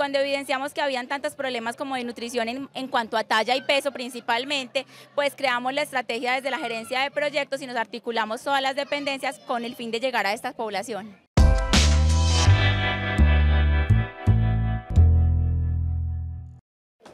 cuando evidenciamos que habían tantos problemas como de nutrición en, cuanto a talla y peso principalmente, pues creamos la estrategia desde la gerencia de proyectos y nos articulamos todas las dependencias con el fin de llegar a esta población.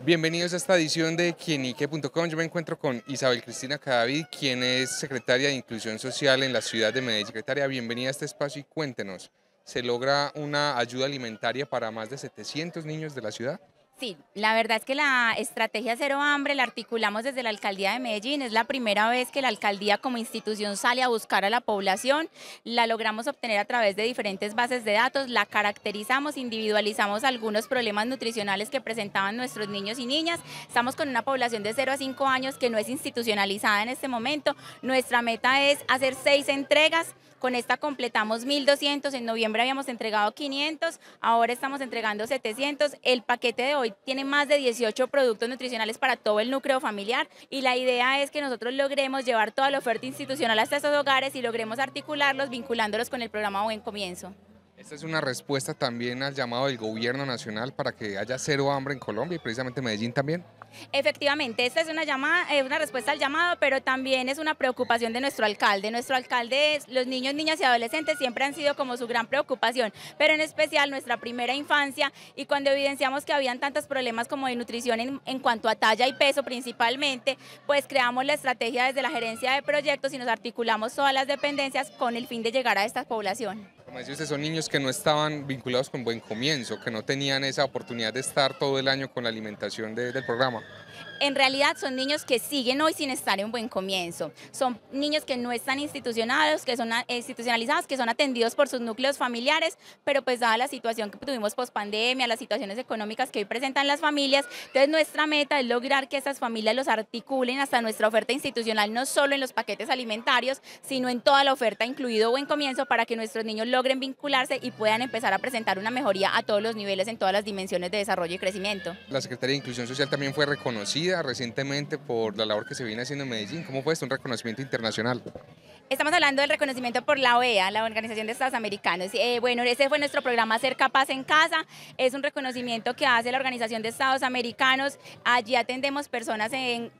Bienvenidos a esta edición de quienique.com. Yo me encuentro con Isabel Cristina Cadavid, quien es secretaria de Inclusión Social en la ciudad de Medellín. Secretaria, bienvenida a este espacio y cuéntenos, ¿se logra una ayuda alimentaria para más de 700 niños de la ciudad? Sí, la verdad es que la estrategia Cero Hambre la articulamos desde la Alcaldía de Medellín. Es la primera vez que la Alcaldía como institución sale a buscar a la población. La logramos obtener a través de diferentes bases de datos, la caracterizamos, individualizamos algunos problemas nutricionales que presentaban nuestros niños y niñas. Estamos con una población de 0 a 5 años que no es institucionalizada en este momento. Nuestra meta es hacer seis entregas con esta completamos 1.200, en noviembre habíamos entregado 500, ahora estamos entregando 700. El paquete de hoy tiene más de 18 productos nutricionales para todo el núcleo familiar y la idea es que nosotros logremos llevar toda la oferta institucional hasta esos hogares y logremos articularlos vinculándolos con el programa Buen Comienzo. Esta es una respuesta también al llamado del gobierno nacional para que haya cero hambre en Colombia y precisamente Medellín también. Efectivamente, esta es una, llamada, eh, una respuesta al llamado, pero también es una preocupación de nuestro alcalde. Nuestro alcalde, los niños, niñas y adolescentes siempre han sido como su gran preocupación, pero en especial nuestra primera infancia y cuando evidenciamos que habían tantos problemas como de nutrición en, en cuanto a talla y peso principalmente, pues creamos la estrategia desde la gerencia de proyectos y nos articulamos todas las dependencias con el fin de llegar a esta población. Como dice usted, son niños que no estaban vinculados con Buen Comienzo, que no tenían esa oportunidad de estar todo el año con la alimentación de, del programa en realidad son niños que siguen hoy sin estar en buen comienzo. Son niños que no están institucionados, que son institucionalizados, que son atendidos por sus núcleos familiares, pero pues dada la situación que tuvimos post pandemia, las situaciones económicas que hoy presentan las familias, entonces nuestra meta es lograr que esas familias los articulen hasta nuestra oferta institucional, no solo en los paquetes alimentarios, sino en toda la oferta, incluido buen comienzo, para que nuestros niños logren vincularse y puedan empezar a presentar una mejoría a todos los niveles en todas las dimensiones de desarrollo y crecimiento. La Secretaría de Inclusión Social también fue reconocida recientemente por la labor que se viene haciendo en Medellín. ¿Cómo fue esto? Un reconocimiento internacional. Estamos hablando del reconocimiento por la OEA, la Organización de Estados Americanos. Eh, bueno, ese fue nuestro programa Ser Capaz en Casa. Es un reconocimiento que hace la Organización de Estados Americanos. Allí atendemos personas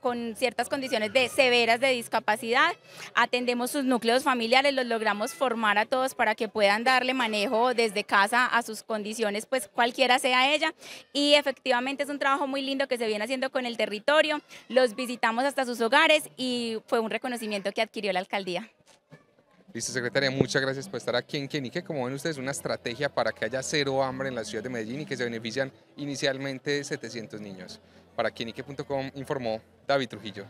con ciertas condiciones de severas de discapacidad. Atendemos sus núcleos familiares, los logramos formar a todos para que puedan darle manejo desde casa a sus condiciones, pues cualquiera sea ella. Y efectivamente es un trabajo muy lindo que se viene haciendo con el territorio. Los visitamos hasta sus hogares y fue un reconocimiento que adquirió la alcaldía. Listo, secretaria, muchas gracias por estar aquí en Quienique. Como ven ustedes, una estrategia para que haya cero hambre en la ciudad de Medellín y que se benefician inicialmente 700 niños. Para quienique.com informó David Trujillo.